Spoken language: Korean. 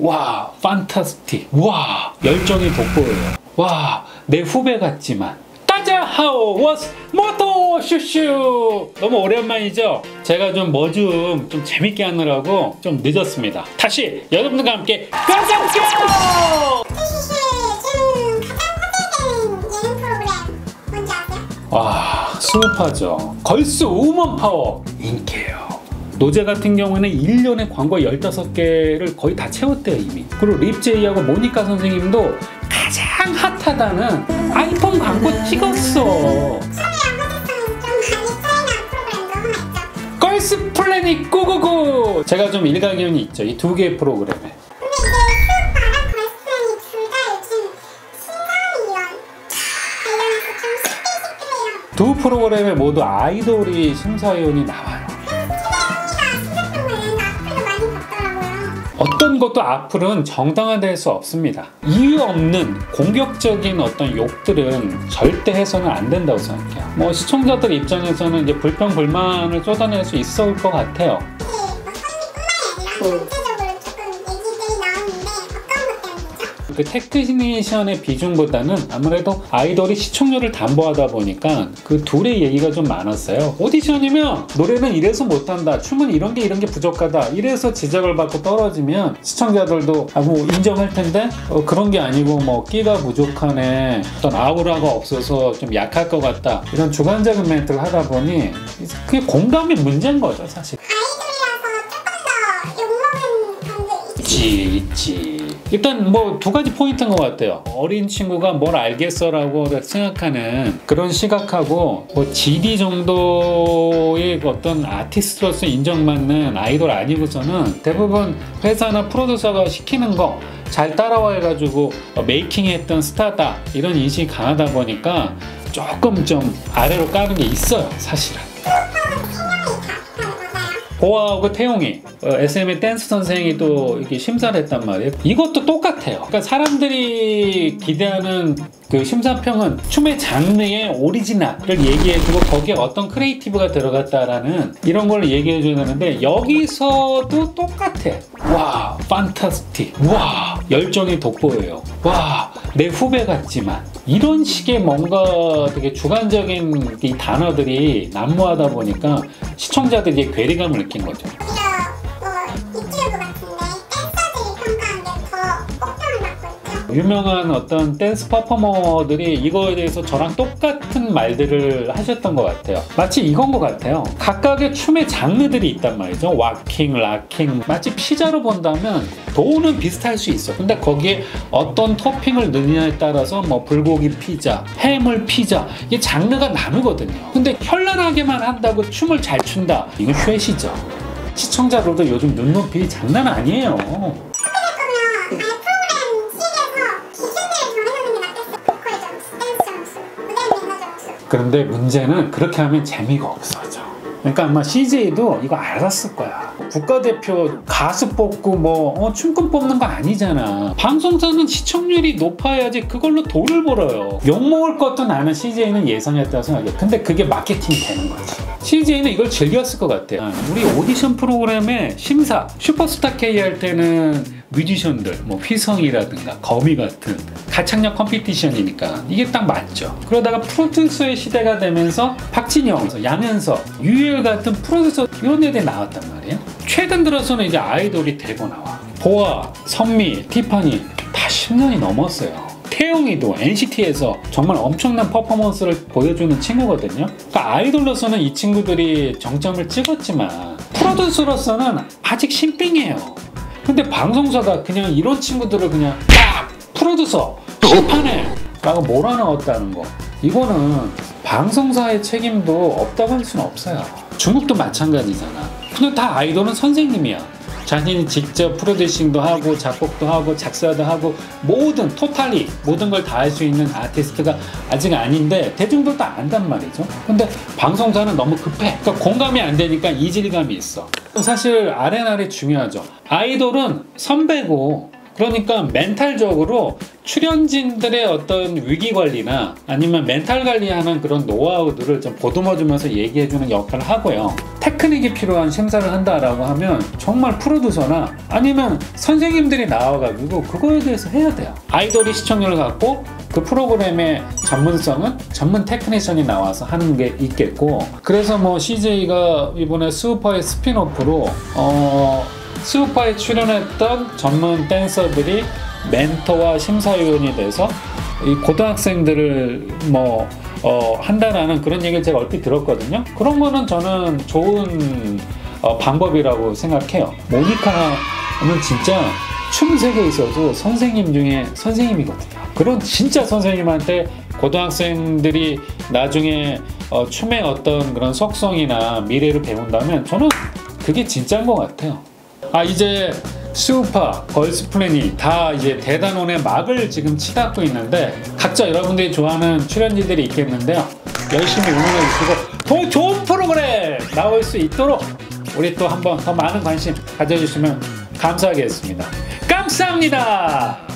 와 판타스틱. 와. 열정이 돋보여요. 와 내 후배 같지만. 따자 하오 워스 모토 슈슈. 너무 오랜만이죠? 제가 좀 뭐 좀 좀 재밌게 하느라고 좀 늦었습니다. 다시 여러분들과 함께 가성쇼 와 수업하죠. 걸스 우먼 파워. 인기예요 노제 같은 경우에는 1년에 광고 15개를 거의 다 채웠대요 이미. 그리고 립제이하고 모니카 선생님도 가장 핫하다는 아이폰 광고 찍었어. 걸스 플래닛 고고고 제가 좀 일가견이 있죠 이 두 개의 프로그램에. 두 프로그램에 모두 아이돌이 심사위원이 나와요 것도 악플은 정당화될 수 없습니다. 이유 없는 공격적인 어떤 욕들은 절대 해서는 안 된다고 생각해요. 뭐 시청자들 입장에서는 이제 불평 불만을 쏟아낼 수 있을 것 같아요. 그 테크니션의 비중보다는 아무래도 아이돌이 시청률을 담보하다 보니까 그 둘의 얘기가 좀 많았어요. 오디션이면 노래는 이래서 못한다, 춤은 이런 게 이런 게 부족하다, 이래서 지적을 받고 떨어지면 시청자들도 아, 뭐 인정할 텐데? 어, 그런 게 아니고 뭐 끼가 부족하네, 어떤 아우라가 없어서 좀 약할 것 같다. 이런 주관적인 멘트를 하다 보니 그게 공감이 문제인 거죠 사실. 있지 있지 일단 뭐 두 가지 포인트인 것 같아요. 어린 친구가 뭘 알겠어 라고 생각하는 그런 시각하고 뭐 GD 정도의 어떤 아티스트로서 인정받는 아이돌 아니고서는 대부분 회사나 프로듀서가 시키는 거 잘 따라와 해가지고 making했던 스타다 이런 인식이 강하다 보니까 조금 좀 아래로 까는 게 있어요 사실은 보아하고 태용이 어, SM의 댄스 선생이 또 이렇게 심사를 했단 말이에요. 이것도 똑같아요. 그러니까 사람들이 기대하는 그 심사평은 춤의 장르의 오리지널을 얘기해주고 거기에 어떤 creative가 들어갔다라는 이런 걸 얘기해줘야 되는데 여기서도 똑같아. 와, fantastic. 와, 열정이 돋보여요. 와, 내 후배 같지만 이런 식의 뭔가 되게 주관적인 이 단어들이 난무하다 보니까 시청자들이 괴리감을 느낀 거죠. 유명한 어떤 댄스 퍼포머들이 이거에 대해서 저랑 똑같은 말들을 하셨던 것 같아요. 마치 이건 것 같아요. 각각의 춤의 장르들이 있단 말이죠. waacking, locking. 마치 피자로 본다면 도우는 비슷할 수 있어. 근데 거기에 어떤 토핑을 넣느냐에 따라서 뭐 불고기 피자, 해물 피자 이게 장르가 나누거든요. 근데 현란하게만 한다고 춤을 잘 춘다. 이건 쉐시죠. 시청자들도 요즘 눈높이 장난 아니에요. 그런데 문제는 그렇게 하면 재미가 없어져. 그러니까 아마 CJ도 이거 알았을 거야. 국가대표 가수 뽑고 뭐 어, 춤꾼 뽑는 거 아니잖아. 방송사는 시청률이 높아야지 그걸로 돈을 벌어요. 욕먹을 것도 나는 CJ는 예상했다고 생각해. 근데 그게 마케팅이 되는 거지. CJ는 이걸 즐겼을 것 같아요. 우리 오디션 프로그램에 심사 슈퍼스타 K 할 때는 뮤지션들, 뭐 휘성이라든가 거미 같은 가창력 컴피티션이니까 이게 딱 맞죠. 그러다가 프로듀서의 시대가 되면서 박진영, 양현석, 유열 같은 프로듀서 이런 애들이 나왔단 말이에요. 최근 들어서는 이제 아이돌이 되고 나와. 보아, 선미, 티파니 다 10년이 넘었어요. 태용이도 NCT에서 정말 엄청난 퍼포먼스를 보여주는 친구거든요. 그러니까 아이돌로서는 이 친구들이 정점을 찍었지만 프로듀서로서는 아직 신빙이에요. 근데 방송사가 그냥 이런 친구들을 그냥 딱 프로듀서 심판해 라고 몰아넣었다는 거 이거는 방송사의 책임도 없다고 할 수는 없어요 중국도 마찬가지잖아 그냥 다 아이돌은 선생님이야 자신이 직접 프로듀싱도 하고 작곡도 하고 작사도 하고 모든 토탈리 모든 걸 다 할 수 있는 아티스트가 아직 아닌데 대중들도 안단 말이죠. 근데 방송사는 너무 급해. 그러니까 공감이 안 되니까 이질감이 있어. 사실 아레나리 중요하죠. 아이돌은 선배고 그러니까 멘탈적으로 출연진들의 어떤 위기 관리나 아니면 멘탈 관리하는 그런 노하우들을 좀 보듬어 주면서 얘기해 주는 역할을 하고요. 테크닉이 필요한 심사를 한다라고 하면 정말 프로듀서나 아니면 선생님들이 나와가지고 그거에 대해서 해야 돼요. 아이돌이 시청률을 갖고 그 프로그램의 전문성은 전문 테크니션이 나와서 하는 게 있겠고 그래서 뭐 CJ가 이번에 스우파의 spin-off로 어 스우퍼에 출연했던 전문 댄서들이 멘토와 심사위원이 돼서 이 고등학생들을 뭐 어, 한다라는 그런 얘기를 제가 얼핏 들었거든요. 그런 거는 저는 좋은 어, 방법이라고 생각해요. 모니카는 진짜 춤 세계에 있어도 선생님 중에 선생님이거든요. 그런 진짜 선생님한테 고등학생들이 나중에 어, 춤의 어떤 그런 속성이나 미래를 배운다면 저는 그게 진짜인 것 같아요. 아 이제 수우파, 걸스플래닛 다 이제 대단원의 막을 지금 치닫고 있는데 각자 여러분들이 좋아하는 출연진들이 있겠는데요. 열심히 응원해 주시고 더 좋은 프로그램 나올 수 있도록 우리 또 한번 더 많은 관심 가져주시면 감사하겠습니다. 감사합니다.